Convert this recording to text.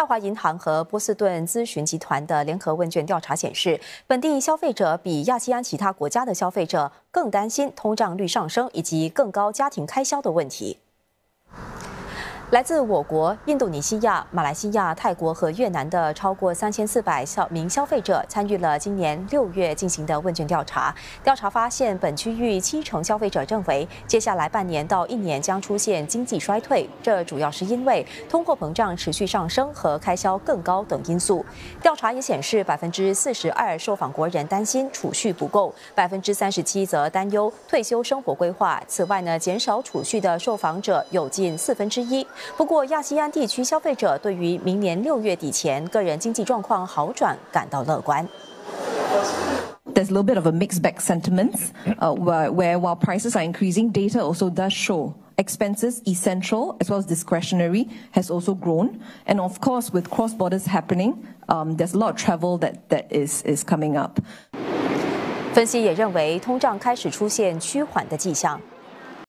大华银行和波士顿咨询集团的联合问卷调查显示，本地消费者比亚细安其他国家的消费者更担心通胀率上升以及更高家庭开销的问题。来自我国、印度尼西亚、马来西亚、泰国和越南的超过三千四百消名消费者参与了今年六月进行的问卷调查。调查发现，本区域七成消费者认为，接下来半年到一年将出现经济衰退，这主要是因为通货膨胀持续上升和开销更高等因素。调查也显示，百分之四十二受访国人担心储蓄不够，百分之三十七则担忧退休生活规划。此外呢，减少储蓄的受访者有近四分之一。不过，亚细安地区消费者对于明年六月底前个人经济状况好转感到乐观。There's a little bit of a mixed bag sentiment, uh, where, where while prices are increasing, data also does show expenses, essential as well as discretionary, has also grown. And of course, with cross borders happening, um, there's a lot of travel that, that is, is coming up. 分析也认为，通胀开始出现趋缓的迹象。